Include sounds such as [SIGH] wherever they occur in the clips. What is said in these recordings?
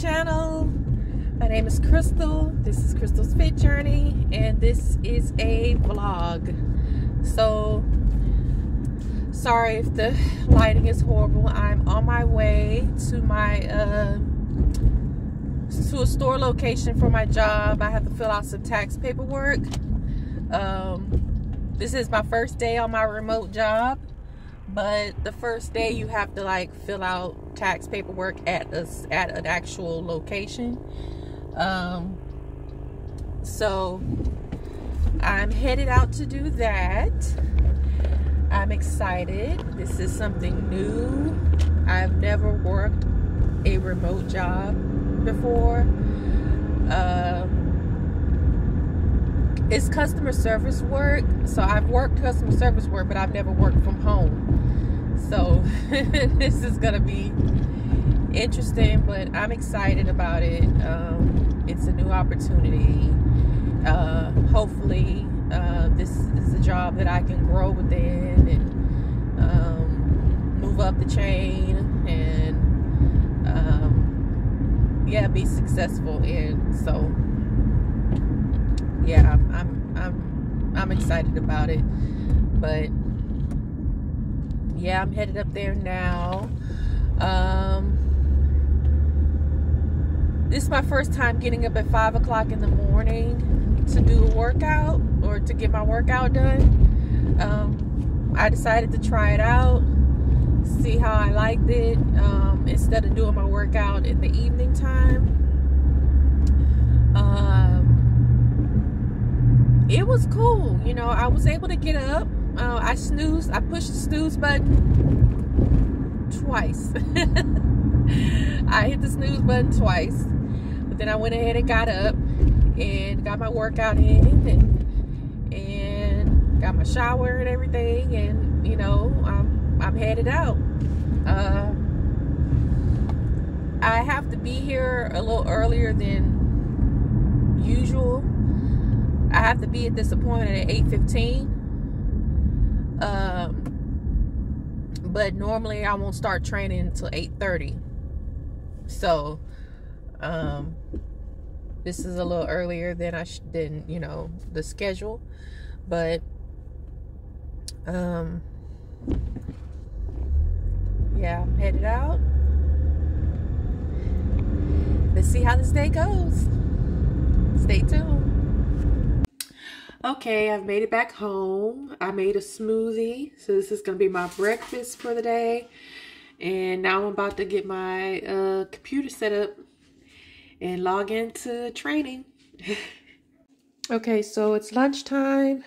channel. My name is Crystal. This is Crystal's Fit Journey, and this is a vlog. So, sorry if the lighting is horrible. I'm on my way to my uh, to a store location for my job. I have to fill out some tax paperwork. Um, this is my first day on my remote job but the first day you have to like fill out tax paperwork at a, at an actual location. Um so i'm headed out to do that. I'm excited. This is something new. I've never worked a remote job before. Um it's customer service work so i've worked customer service work but i've never worked from home so [LAUGHS] this is gonna be interesting, but I'm excited about it. Um, it's a new opportunity. Uh, hopefully, uh, this is a job that I can grow within and um, move up the chain and um, yeah, be successful in. So yeah, I'm I'm I'm excited about it, but yeah, I'm headed up there now. Um, this is my first time getting up at 5 o'clock in the morning to do a workout or to get my workout done. Um, I decided to try it out, see how I liked it, um, instead of doing my workout in the evening time. Um, it was cool. You know, I was able to get up uh, I snoozed. I pushed the snooze button twice. [LAUGHS] I hit the snooze button twice. But then I went ahead and got up and got my workout in and, and got my shower and everything. And, you know, I'm, I'm headed out. Uh, I have to be here a little earlier than usual. I have to be at this appointment at 8.15 um, but normally I won't start training until 8:30. So, um, this is a little earlier than I than you know the schedule, but um, yeah, I'm headed out. Let's see how this day goes. Stay tuned. Okay, I've made it back home. I made a smoothie. So this is going to be my breakfast for the day. And now I'm about to get my uh, computer set up and log into training. [LAUGHS] okay, so it's lunchtime.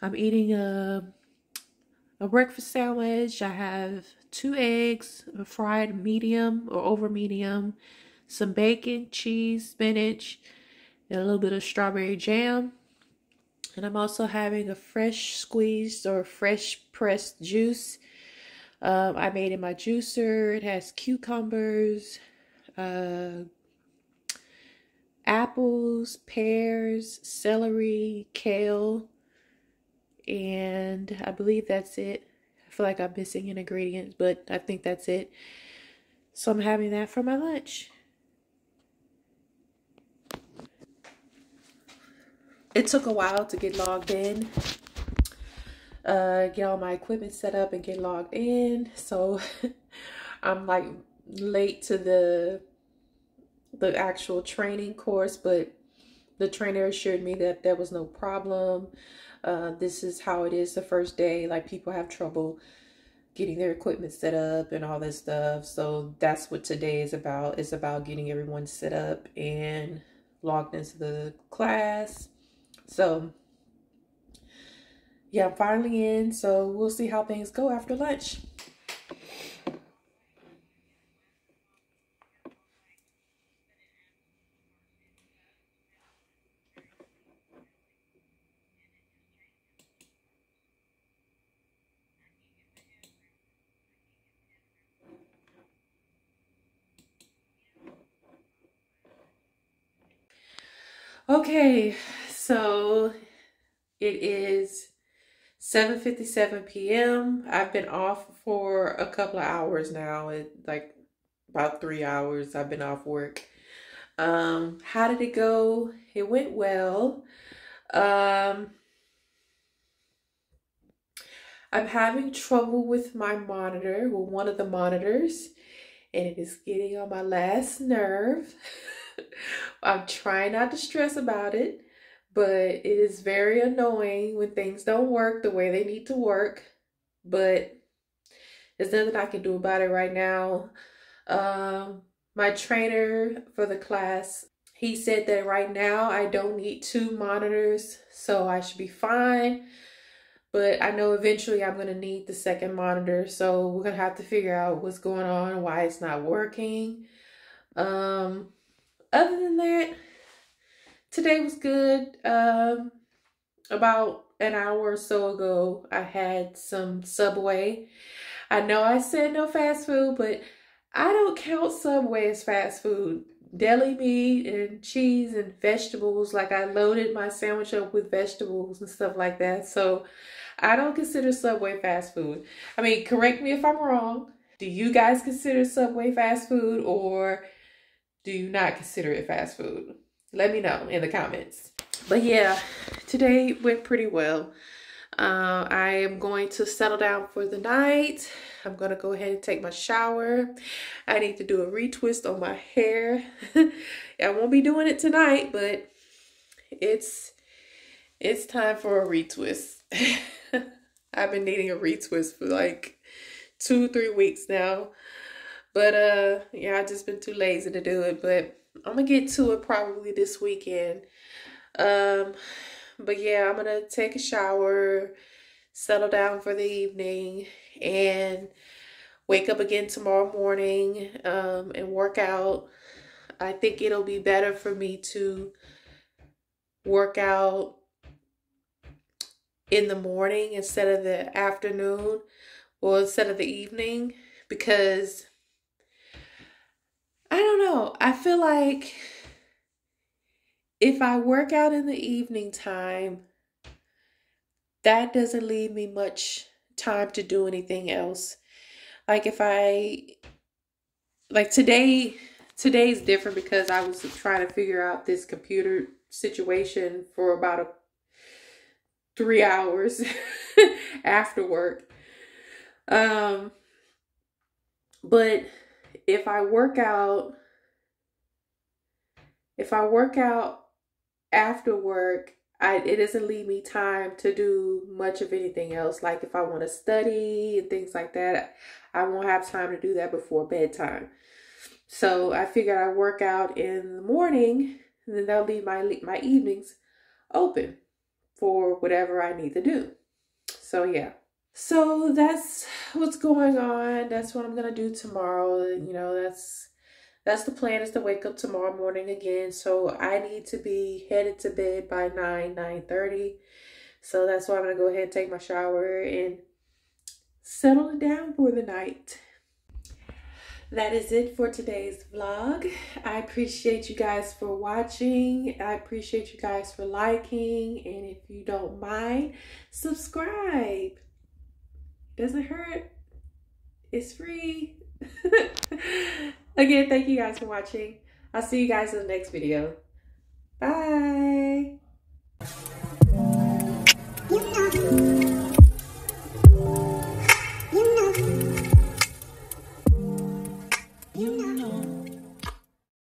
I'm eating a, a breakfast sandwich. I have two eggs, fried medium or over medium, some bacon, cheese, spinach, and a little bit of strawberry jam and I'm also having a fresh squeezed or fresh pressed juice. Um, I made in my juicer. It has cucumbers, uh, apples, pears, celery, kale, and I believe that's it. I feel like I'm missing an ingredient, but I think that's it. So I'm having that for my lunch. It took a while to get logged in uh get all my equipment set up and get logged in. So [LAUGHS] i'm like late to the the actual training course but the trainer assured me that there was no problem. Uh this is how it is the first day. Like people have trouble getting their equipment set up and all this stuff. So that's what today is about. It's about getting everyone set up and logged into the class so, yeah, I'm finally in. So we'll see how things go after lunch. Okay, so it is 7:57 p.m. I've been off for a couple of hours now. It like about three hours I've been off work. Um, how did it go? It went well. Um, I'm having trouble with my monitor, with one of the monitors, and it is getting on my last nerve. [LAUGHS] I'm trying not to stress about it, but it is very annoying when things don't work the way they need to work. But there's nothing I can do about it right now. Um, my trainer for the class, he said that right now I don't need two monitors, so I should be fine. But I know eventually I'm going to need the second monitor, so we're going to have to figure out what's going on, why it's not working. Um, other than that, today was good. Um, about an hour or so ago, I had some Subway. I know I said no fast food, but I don't count Subway as fast food. Deli meat and cheese and vegetables, like I loaded my sandwich up with vegetables and stuff like that. So I don't consider Subway fast food. I mean, correct me if I'm wrong. Do you guys consider Subway fast food or do you not consider it fast food? Let me know in the comments. But yeah, today went pretty well. Uh, I am going to settle down for the night. I'm going to go ahead and take my shower. I need to do a retwist on my hair. [LAUGHS] I won't be doing it tonight, but it's it's time for a retwist. [LAUGHS] I've been needing a retwist for like two, three weeks now. But uh yeah, I just been too lazy to do it. But I'm gonna get to it probably this weekend. Um but yeah, I'm gonna take a shower, settle down for the evening, and wake up again tomorrow morning um, and work out. I think it'll be better for me to work out in the morning instead of the afternoon or instead of the evening because. I feel like if I work out in the evening time, that doesn't leave me much time to do anything else. Like if I like today today's different because I was trying to figure out this computer situation for about a 3 hours [LAUGHS] after work. Um but if I work out if I work out after work, I, it doesn't leave me time to do much of anything else. Like if I want to study and things like that, I won't have time to do that before bedtime. So I figured I work out in the morning, and then that'll leave my my evenings open for whatever I need to do. So yeah. So that's what's going on. That's what I'm gonna do tomorrow. You know, that's that's the plan is to wake up tomorrow morning again. So I need to be headed to bed by 9, 9.30. So that's why I'm going to go ahead and take my shower and settle it down for the night. That is it for today's vlog. I appreciate you guys for watching. I appreciate you guys for liking. And if you don't mind, subscribe. Doesn't hurt. It's free. [LAUGHS] Again, thank you guys for watching. I'll see you guys in the next video. Bye.